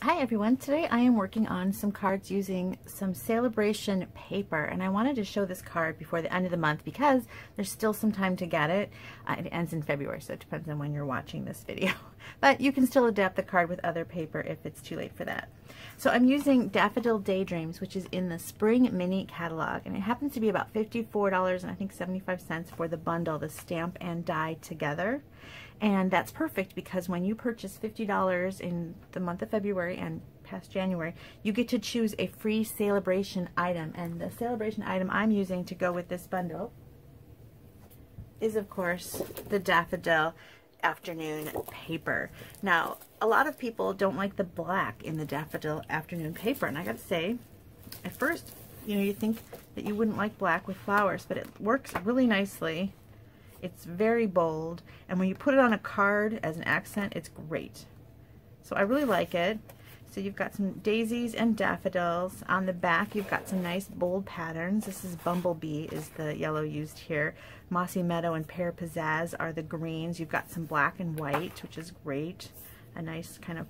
Hi everyone, today I am working on some cards using some Sale-A-Bration paper and I wanted to show this card before the end of the month because there's still some time to get it. Uh, it ends in February so it depends on when you're watching this video. But you can still adapt the card with other paper if it's too late for that. So I'm using Daffodil Daydreams which is in the Spring Mini Catalog and it happens to be about $54 and I think 75 cents for the bundle, the stamp and die together. And that's perfect because when you purchase $50 in the month of February and past January, you get to choose a free sale-a-bration item. And the sale-a-bration item I'm using to go with this bundle is, of course, the Daffodil Afternoon paper. Now, a lot of people don't like the black in the Daffodil Afternoon paper. And I got to say, at first, you know, you think that you wouldn't like black with flowers, but it works really nicely it's very bold, and when you put it on a card as an accent, it's great. So I really like it. So you've got some daisies and daffodils. On the back, you've got some nice bold patterns. This is Bumblebee is the yellow used here. Mossy Meadow and Pear Pizzazz are the greens. You've got some black and white, which is great. A nice kind of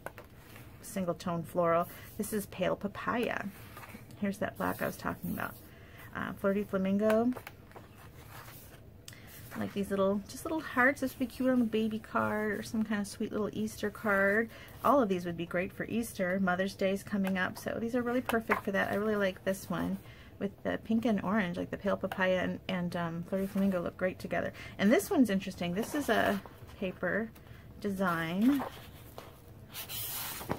single tone floral. This is Pale Papaya. Here's that black I was talking about. Uh, Flirty Flamingo, like these little, just little hearts. This would be cute on a baby card or some kind of sweet little Easter card. All of these would be great for Easter. Mother's Day is coming up, so these are really perfect for that. I really like this one with the pink and orange, like the pale papaya and, and um, flirty flamingo look great together. And this one's interesting. This is a paper design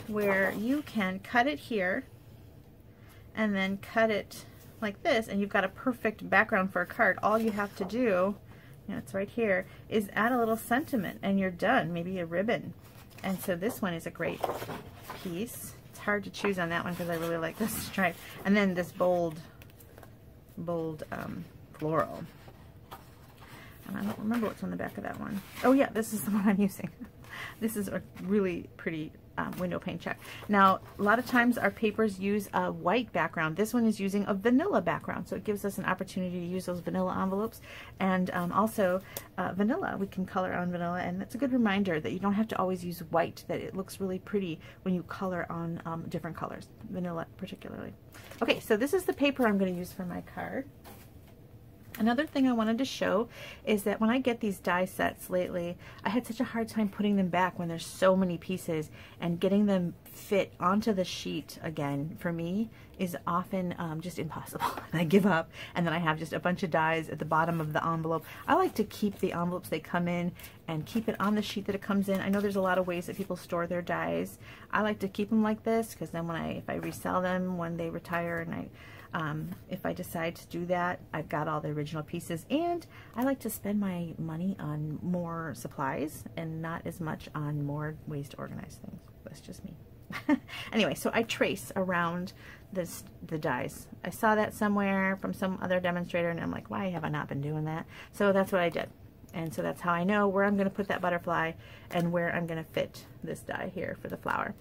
where you can cut it here and then cut it like this and you've got a perfect background for a card. All you have to do you know, it's right here, is add a little sentiment and you're done, maybe a ribbon. And so this one is a great piece. It's hard to choose on that one because I really like this stripe. And then this bold, bold um, floral. And I don't remember what's on the back of that one. Oh yeah, this is the one I'm using. this is a really pretty um, window pane check. Now, a lot of times our papers use a white background. This one is using a vanilla background, so it gives us an opportunity to use those vanilla envelopes. And um, also uh, vanilla, we can color on vanilla, and it's a good reminder that you don't have to always use white, that it looks really pretty when you color on um, different colors, vanilla particularly. Okay, so this is the paper I'm going to use for my card. Another thing I wanted to show is that when I get these die sets lately, I had such a hard time putting them back when there's so many pieces and getting them fit onto the sheet again for me is often um, just impossible. and I give up and then I have just a bunch of dies at the bottom of the envelope. I like to keep the envelopes they come in and keep it on the sheet that it comes in. I know there's a lot of ways that people store their dies. I like to keep them like this because then when I, if I resell them when they retire and I um, if I decide to do that, I've got all the original pieces and I like to spend my money on more supplies and not as much on more ways to organize things. That's just me. anyway, so I trace around this the dies. I saw that somewhere from some other demonstrator and I'm like, why have I not been doing that? So that's what I did. And so that's how I know where I'm going to put that butterfly and where I'm going to fit this die here for the flower.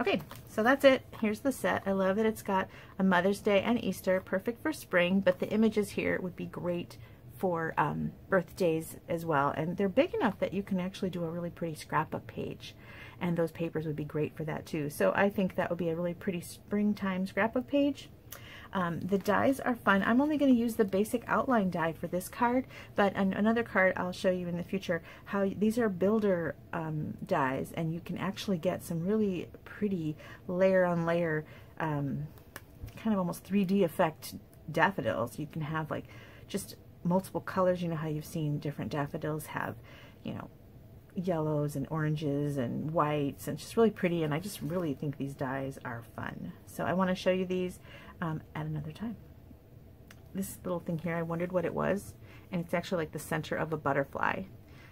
Okay, so that's it. Here's the set. I love that it's got a Mother's Day and Easter, perfect for spring, but the images here would be great for um, birthdays as well. And they're big enough that you can actually do a really pretty scrapbook page. And those papers would be great for that too. So I think that would be a really pretty springtime scrapbook page. Um, the dies are fun. I'm only going to use the basic outline die for this card, but an another card I'll show you in the future how these are builder um, dies, and you can actually get some really pretty layer on layer, um, kind of almost 3D effect daffodils. You can have like just multiple colors. You know how you've seen different daffodils have, you know, yellows and oranges and whites and just really pretty and I just really think these dies are fun. So I want to show you these um, at another time. This little thing here, I wondered what it was, and it's actually like the center of a butterfly.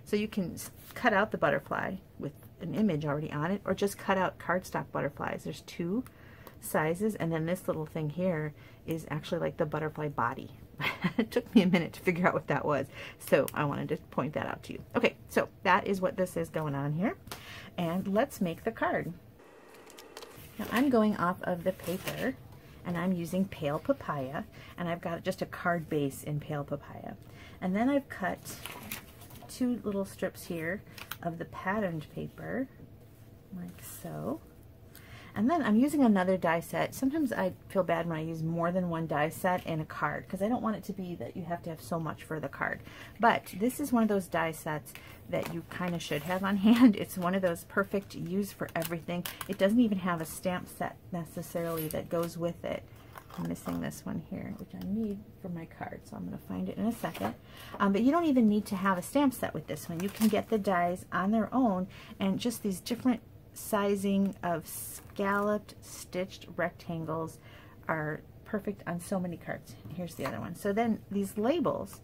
So you can cut out the butterfly with an image already on it, or just cut out cardstock butterflies. There's two sizes, and then this little thing here is actually like the butterfly body. it took me a minute to figure out what that was, so I wanted to point that out to you. Okay, so that is what this is going on here, and let's make the card. Now I'm going off of the paper and I'm using pale papaya and I've got just a card base in pale papaya. And then I've cut two little strips here of the patterned paper like so And then I'm using another die set. Sometimes I feel bad when I use more than one die set in a card because I don't want it to be that you have to have so much for the card. But this is one of those die sets that you kind of should have on hand. It's one of those perfect use for everything. It doesn't even have a stamp set necessarily that goes with it. I'm missing this one here, which I need for my card, so I'm going to find it in a second. Um, but you don't even need to have a stamp set with this one. You can get the dies on their own and just these different sizing of scalloped stitched rectangles are perfect on so many cards. Here's the other one. So then these labels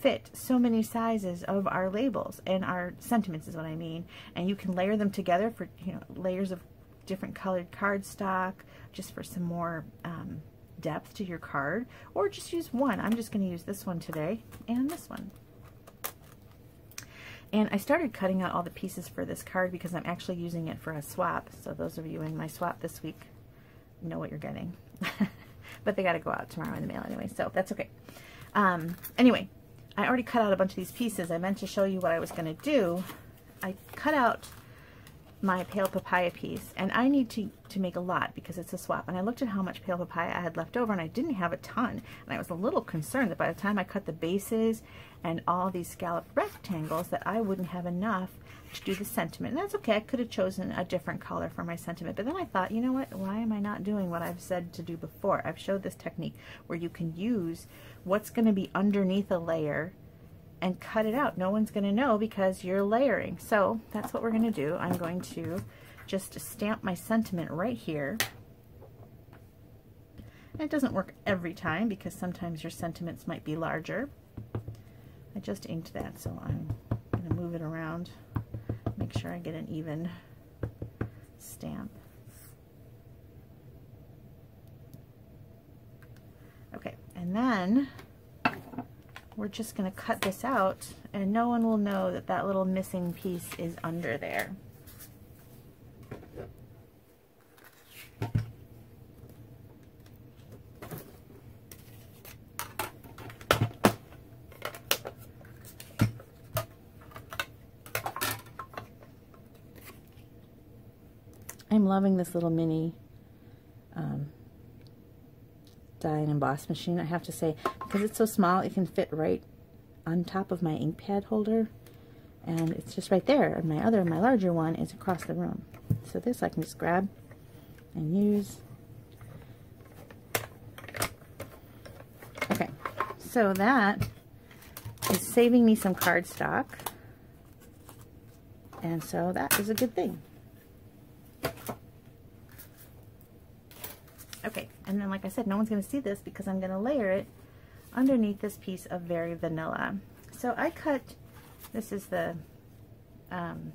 fit so many sizes of our labels and our sentiments is what I mean. And you can layer them together for you know layers of different colored cardstock just for some more um, depth to your card or just use one. I'm just going to use this one today and this one. And I started cutting out all the pieces for this card because I'm actually using it for a swap. So those of you in my swap this week know what you're getting. but they got to go out tomorrow in the mail anyway, so that's okay. Um, anyway, I already cut out a bunch of these pieces. I meant to show you what I was going to do. I cut out my pale papaya piece and I need to, to make a lot because it's a swap. And I looked at how much pale papaya I had left over and I didn't have a ton. And I was a little concerned that by the time I cut the bases and all these scalloped rectangles that I wouldn't have enough to do the sentiment. And that's okay. I could have chosen a different color for my sentiment. But then I thought you know what? Why am I not doing what I've said to do before? I've showed this technique where you can use what's going to be underneath a layer and cut it out. No one's going to know because you're layering. So that's what we're going to do. I'm going to just stamp my sentiment right here. It doesn't work every time because sometimes your sentiments might be larger. I just inked that, so I'm going to move it around, make sure I get an even stamp. Okay, and then we're just going to cut this out and no one will know that that little missing piece is under there. I'm loving this little mini um, die and emboss machine, I have to say. Because it's so small, it can fit right on top of my ink pad holder. And it's just right there. And my other, my larger one, is across the room. So this I can just grab and use. Okay, so that is saving me some cardstock. And so that is a good thing. Okay, and then like I said, no one's going to see this because I'm going to layer it underneath this piece of Very Vanilla. So I cut, this is the um,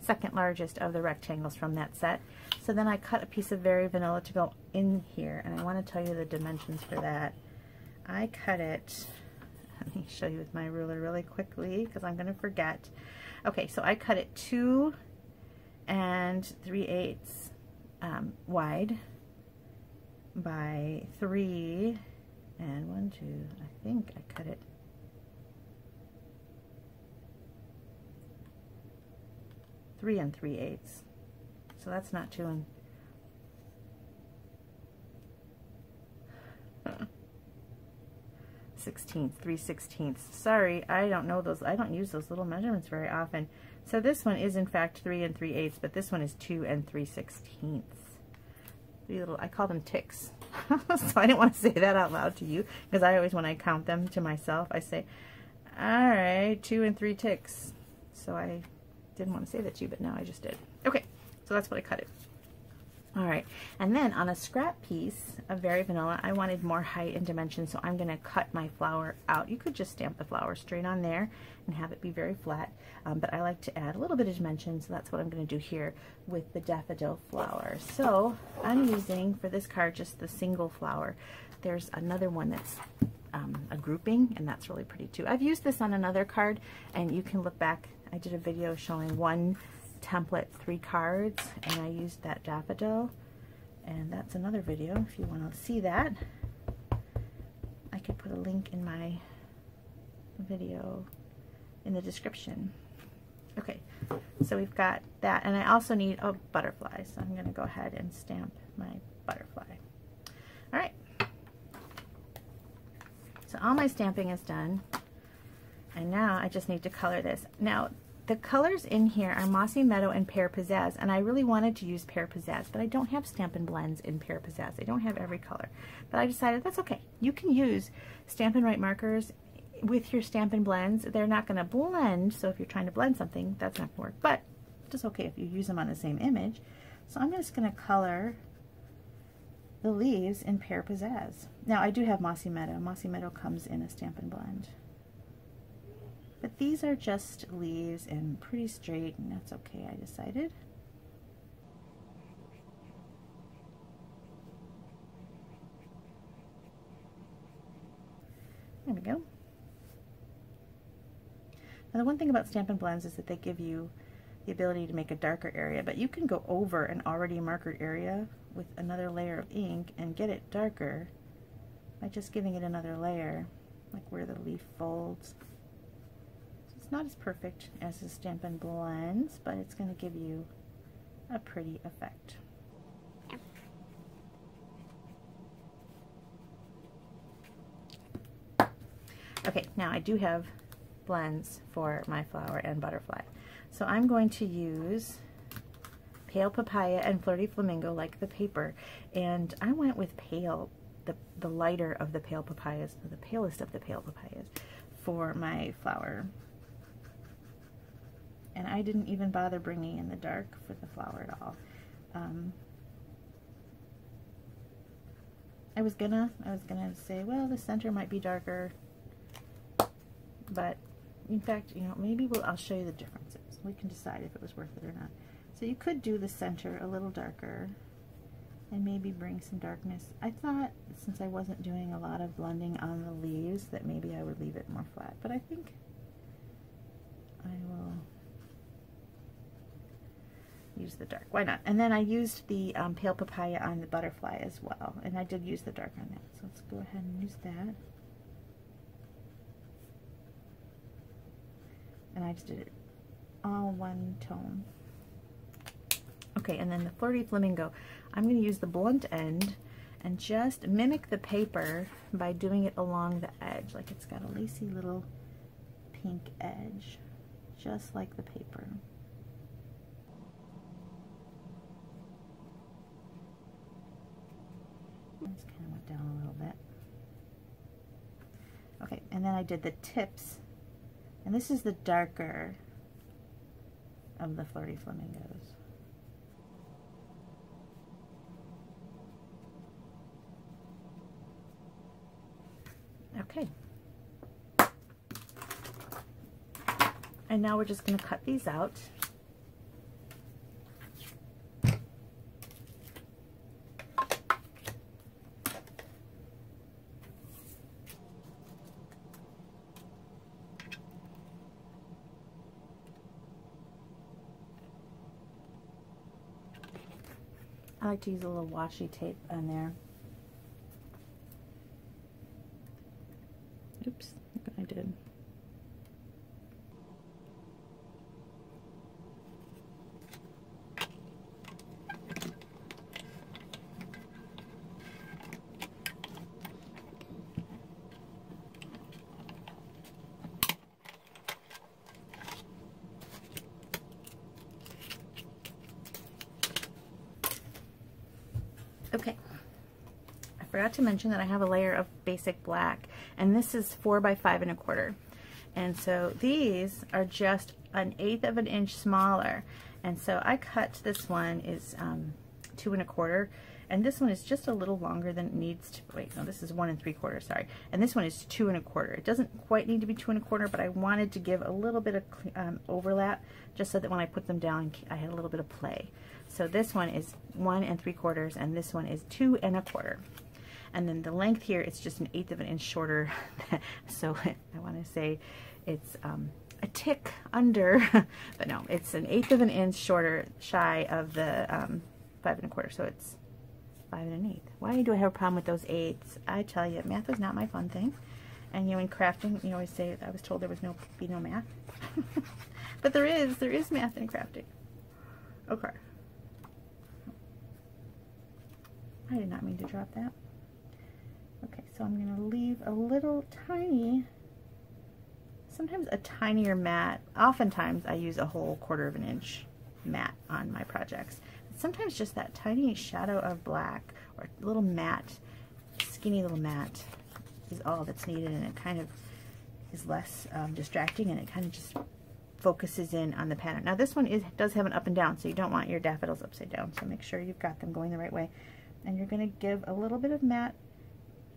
second largest of the rectangles from that set. So then I cut a piece of Very Vanilla to go in here, and I want to tell you the dimensions for that. I cut it, let me show you with my ruler really quickly because I'm going to forget. Okay, so I cut it 2 and 3 eighths um, wide by three and one, two, I think I cut it three and three eighths. So that's not two and sixteenths, three sixteenths. Sorry, I don't know those. I don't use those little measurements very often. So this one is in fact three and three eighths, but this one is two and three sixteenths little, I call them ticks. so I didn't want to say that out loud to you because I always, when I count them to myself, I say, all right, two and three ticks. So I didn't want to say that to you, but now I just did. Okay, so that's what I cut it. All right, and then on a scrap piece of Very Vanilla, I wanted more height and dimension, so I'm gonna cut my flower out. You could just stamp the flower straight on there and have it be very flat, um, but I like to add a little bit of dimension, so that's what I'm gonna do here with the daffodil flower. So I'm using, for this card, just the single flower. There's another one that's um, a grouping, and that's really pretty too. I've used this on another card, and you can look back. I did a video showing one template three cards and I used that daffodil. And that's another video if you want to see that. I could put a link in my video in the description. Okay, so we've got that, and I also need oh, a butterfly, so I'm going to go ahead and stamp my butterfly. All right, so all my stamping is done, and now I just need to color this. Now, the colors in here are Mossy Meadow and Pear Pizzazz, and I really wanted to use Pear Pizzazz, but I don't have Stampin' Blends in Pear Pizzazz. I don't have every color, but I decided that's okay. You can use Stampin' Write markers with your Stampin' Blends. They're not going to blend, so if you're trying to blend something, that's not going to work, but it's okay if you use them on the same image. So I'm just going to color the leaves in Pear Pizzazz. Now, I do have Mossy Meadow. Mossy Meadow comes in a Stampin' Blend. But these are just leaves and pretty straight, and that's okay, I decided. There we go. Now the one thing about Stampin' Blends is that they give you the ability to make a darker area, but you can go over an already markered area with another layer of ink and get it darker by just giving it another layer, like where the leaf folds not as perfect as the Stampin' Blends, but it's going to give you a pretty effect. Okay, now I do have blends for my flower and butterfly. So I'm going to use Pale Papaya and Flirty Flamingo like the paper. And I went with pale, the, the lighter of the pale papayas, the palest of the pale papayas for my flower and I didn't even bother bringing in the dark for the flower at all. Um, I was gonna, I was gonna say, well, the center might be darker, but in fact, you know, maybe we'll, I'll show you the differences. We can decide if it was worth it or not. So you could do the center a little darker and maybe bring some darkness. I thought since I wasn't doing a lot of blending on the leaves that maybe I would leave it more flat, but I think I will use the dark. Why not? And then I used the um, pale papaya on the butterfly as well. And I did use the dark on that. So let's go ahead and use that. And I just did it all one tone. Okay, and then the Flirty Flamingo. I'm going to use the blunt end and just mimic the paper by doing it along the edge. Like it's got a lacy little pink edge, just like the paper. Just kind of went down a little bit. Okay, and then I did the tips. And this is the darker of the Flirty Flamingos. Okay. And now we're just going to cut these out. To use a little washi tape on there. Oops, I did. Okay. I forgot to mention that I have a layer of basic black and this is four by five and a quarter. And so these are just an eighth of an inch smaller. And so I cut this one is um, two and a quarter and this one is just a little longer than it needs to, wait, no, this is one and three quarters, sorry. And this one is two and a quarter. It doesn't quite need to be two and a quarter, but I wanted to give a little bit of um, overlap just so that when I put them down, I had a little bit of play. So this one is one and three quarters, and this one is two and a quarter. And then the length here, it's just an eighth of an inch shorter. so I want to say it's um, a tick under, but no, it's an eighth of an inch shorter, shy of the um, five and a quarter. So it's five and an eighth. Why do I have a problem with those eighths? I tell you, math is not my fun thing. And you know, in crafting, you always say, I was told there was no be no math. but there is, there is math in crafting. Okay. I did not mean to drop that. So I'm going to leave a little tiny, sometimes a tinier mat. Oftentimes I use a whole quarter of an inch mat on my projects. Sometimes just that tiny shadow of black or a little mat, skinny little mat is all that's needed and it kind of is less um, distracting and it kind of just focuses in on the pattern. Now this one is does have an up and down, so you don't want your daffodils upside down, so make sure you've got them going the right way. And you're going to give a little bit of matte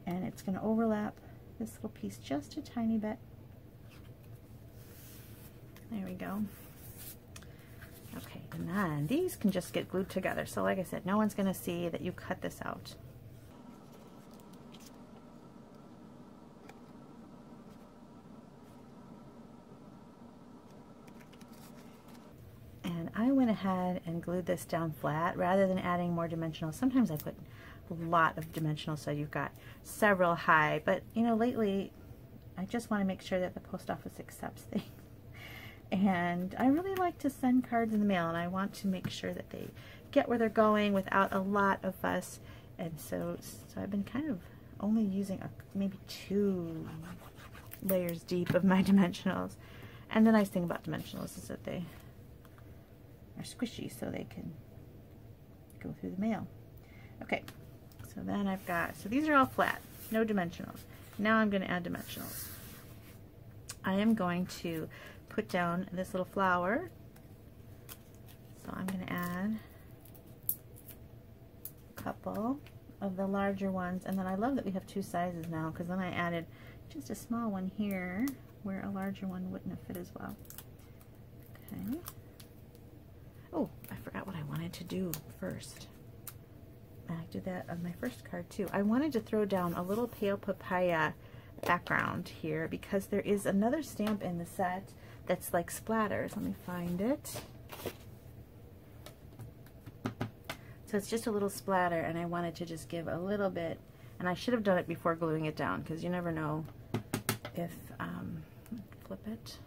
and it's going to overlap this little piece just a tiny bit. There we go. Okay, and then these can just get glued together. So like I said, no one's going to see that you cut this out. And I went ahead and glued this down flat rather than adding more dimensional. Sometimes I put lot of dimensional so you've got several high, but you know, lately I just want to make sure that the post office accepts things. And I really like to send cards in the mail and I want to make sure that they get where they're going without a lot of fuss. And so, so I've been kind of only using a, maybe two layers deep of my dimensionals. And the nice thing about dimensionals is that they are squishy so they can go through the mail. Okay so then I've got so these are all flat no dimensionals now I'm going to add dimensionals I am going to put down this little flower. So I'm going to add a couple of the larger ones. And then I love that we have two sizes now because then I added just a small one here where a larger one wouldn't have fit as well. Okay. Oh, I forgot what I wanted to do first. I did that on my first card too. I wanted to throw down a little pale papaya background here because there is another stamp in the set that's like splatters. Let me find it. So it's just a little splatter and I wanted to just give a little bit and I should have done it before gluing it down because you never know if, um, flip it,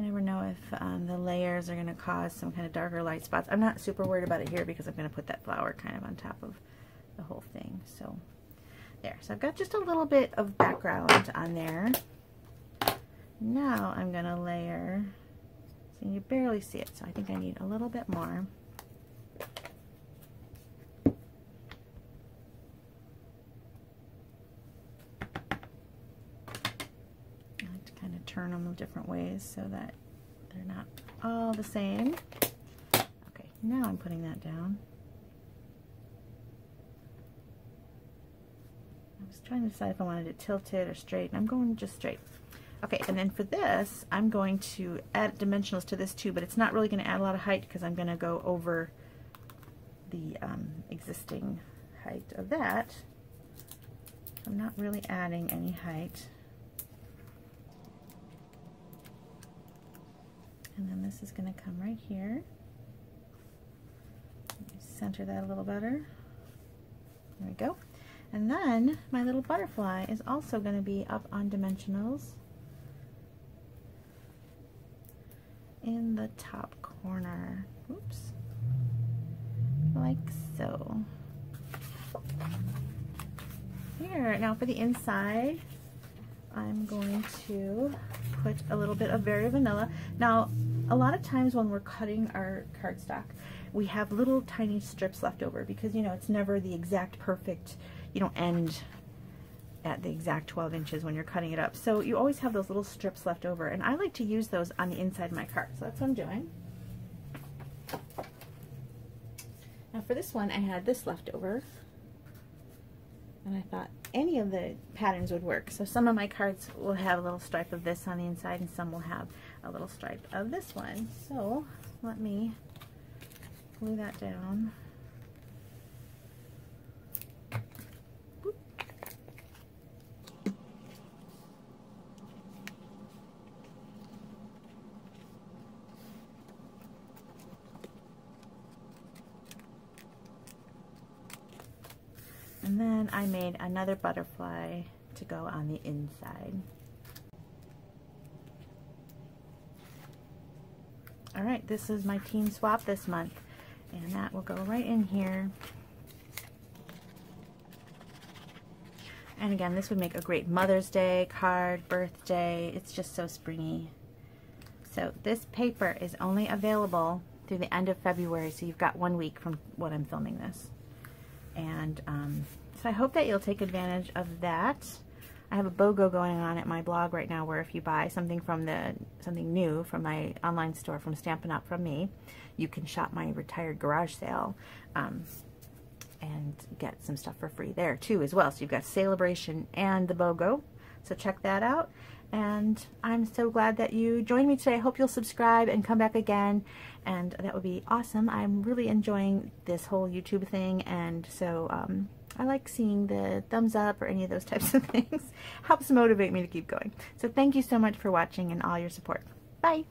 you never know if um, the layers are going to cause some kind of darker light spots. I'm not super worried about it here because I'm going to put that flower kind of on top of the whole thing. So there, so I've got just a little bit of background on there. Now I'm going to layer, so you barely see it, so I think I need a little bit more. I like to kind of turn them different ways so that they're not all the same. Okay, now I'm putting that down. I was trying to decide if I wanted it tilted or straight, and I'm going just straight. Okay, and then for this, I'm going to add dimensionals to this too, but it's not really going to add a lot of height because I'm going to go over the um, existing height of that. I'm not really adding any height. And then this is going to come right here. Center that a little better. There we go. And then my little butterfly is also going to be up on dimensionals. in the top corner. Oops. Like so. Here, now for the inside, I'm going to put a little bit of Very Vanilla. Now, a lot of times when we're cutting our cardstock, we have little tiny strips left over because, you know, it's never the exact perfect, you don't end at the exact 12 inches when you're cutting it up. So you always have those little strips left over, and I like to use those on the inside of my card. So that's what I'm doing. Now for this one, I had this left over, and I thought any of the patterns would work. So some of my cards will have a little stripe of this on the inside, and some will have a little stripe of this one. So let me glue that down. And then I made another butterfly to go on the inside. Right, this is my team swap this month, and that will go right in here. And again, this would make a great Mother's Day card, birthday. It's just so springy. So this paper is only available through the end of February, so you've got one week from when I'm filming this. And um, so I hope that you'll take advantage of that. I have a BOGO going on at my blog right now where if you buy something from the something new from my online store from Stampin' Up! from me, you can shop my retired garage sale um, and get some stuff for free there too as well. So you've got Sale-A-Bration and the BOGO. So check that out. And I'm so glad that you joined me today. I hope you'll subscribe and come back again. And that would be awesome. I'm really enjoying this whole YouTube thing. And so um, I like seeing the thumbs up or any of those types of things. Helps motivate me to keep going. So thank you so much for watching and all your support. Bye.